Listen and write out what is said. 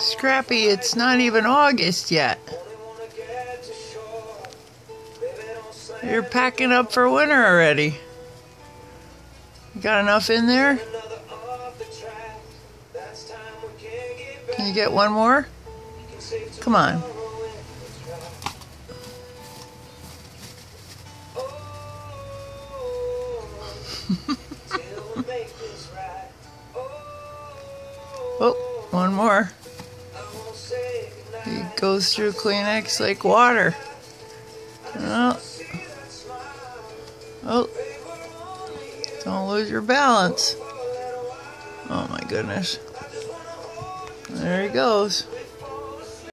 Scrappy, it's not even August yet. You're packing up for winter already. You got enough in there? Can you get one more? Come on. oh, one more. Goes through Kleenex like water. Oh. Oh. Don't lose your balance. Oh my goodness. There he goes.